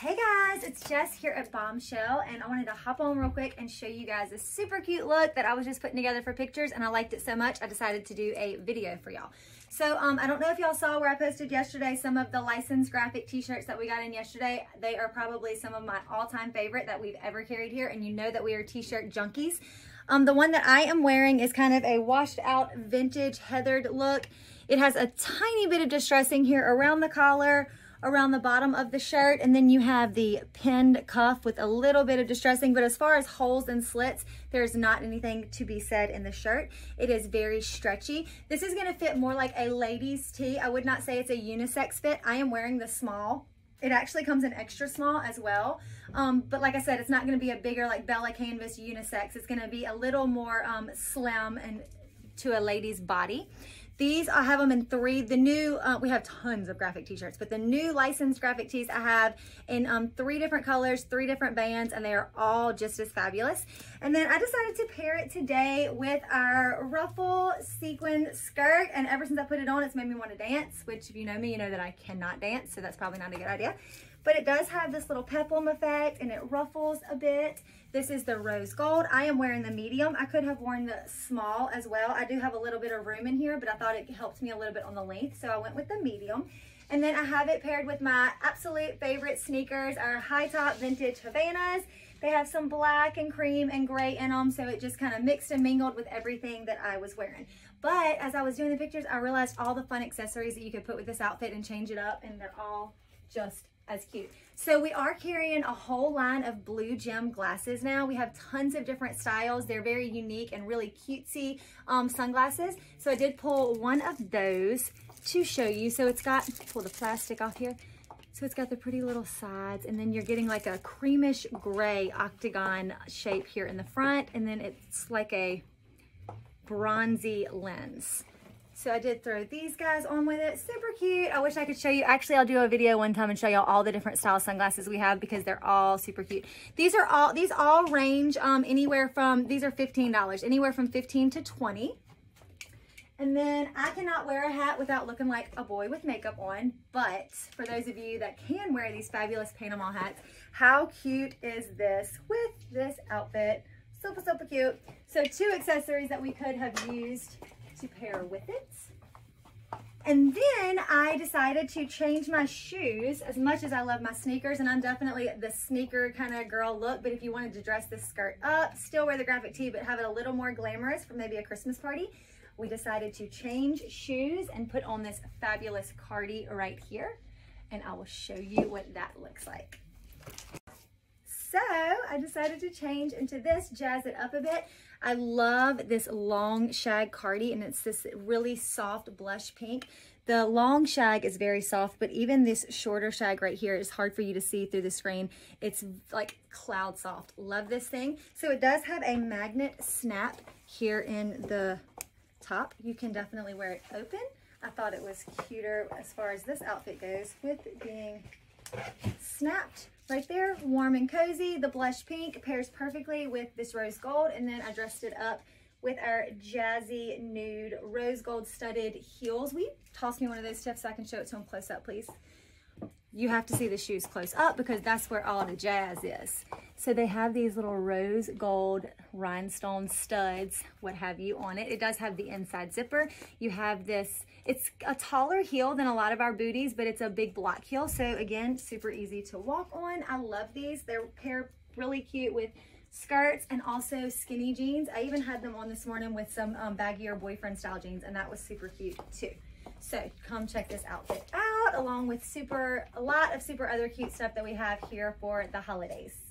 Hey guys, it's Jess here at Bombshell and I wanted to hop on real quick and show you guys a super cute look that I was just putting together for pictures and I liked it so much I decided to do a video for y'all. So um, I don't know if y'all saw where I posted yesterday some of the licensed graphic t-shirts that we got in yesterday. They are probably some of my all-time favorite that we've ever carried here and you know that we are t-shirt junkies. Um, the one that I am wearing is kind of a washed out vintage heathered look. It has a tiny bit of distressing here around the collar, around the bottom of the shirt and then you have the pinned cuff with a little bit of distressing but as far as holes and slits there's not anything to be said in the shirt it is very stretchy this is going to fit more like a ladies tee i would not say it's a unisex fit i am wearing the small it actually comes in extra small as well. Um, but like I said, it's not going to be a bigger like Bella Canvas unisex. It's going to be a little more um, slim and to a lady's body. These, I have them in three. The new, uh, we have tons of graphic t-shirts, but the new licensed graphic tees I have in um, three different colors, three different bands, and they are all just as fabulous. And then I decided to pair it today with our ruffle sequin skirt. And ever since I put it on, it's made me want to dance, which if you know me, you know that I cannot dance, so that's probably not a good idea but it does have this little peplum effect and it ruffles a bit. This is the rose gold. I am wearing the medium. I could have worn the small as well. I do have a little bit of room in here, but I thought it helped me a little bit on the length, so I went with the medium. And then I have it paired with my absolute favorite sneakers, our high top vintage Havanas. They have some black and cream and gray in them, so it just kind of mixed and mingled with everything that I was wearing. But as I was doing the pictures, I realized all the fun accessories that you could put with this outfit and change it up, and they're all just as cute. So we are carrying a whole line of blue gem glasses now. We have tons of different styles. They're very unique and really cutesy um, sunglasses. So I did pull one of those to show you. So it's got, pull the plastic off here. So it's got the pretty little sides and then you're getting like a creamish gray octagon shape here in the front. And then it's like a bronzy lens. So I did throw these guys on with it. Super cute. I wish I could show you. Actually, I'll do a video one time and show y'all all the different style sunglasses we have because they're all super cute. These are all, these all range um, anywhere from, these are $15, anywhere from 15 to 20. And then I cannot wear a hat without looking like a boy with makeup on. But for those of you that can wear these fabulous Panama hats, how cute is this with this outfit? Super, super cute. So two accessories that we could have used to pair with it. And then I decided to change my shoes as much as I love my sneakers and I'm definitely the sneaker kind of girl look, but if you wanted to dress this skirt up, still wear the graphic tee, but have it a little more glamorous for maybe a Christmas party, we decided to change shoes and put on this fabulous cardi right here. And I will show you what that looks like. So I decided to change into this, jazz it up a bit. I love this long shag cardi and it's this really soft blush pink. The long shag is very soft, but even this shorter shag right here is hard for you to see through the screen. It's like cloud soft. Love this thing. So it does have a magnet snap here in the top. You can definitely wear it open. I thought it was cuter as far as this outfit goes with being snapped right there, warm and cozy. The blush pink pairs perfectly with this rose gold. And then I dressed it up with our jazzy nude rose gold studded heels. We toss me one of those stuff so I can show it to them close up, please you have to see the shoes close up because that's where all the jazz is. So they have these little rose gold rhinestone studs, what have you, on it. It does have the inside zipper. You have this, it's a taller heel than a lot of our booties, but it's a big block heel. So again, super easy to walk on. I love these. They're pair really cute with skirts and also skinny jeans. I even had them on this morning with some um, baggier boyfriend style jeans and that was super cute too. So come check this outfit out along with super, a lot of super other cute stuff that we have here for the holidays.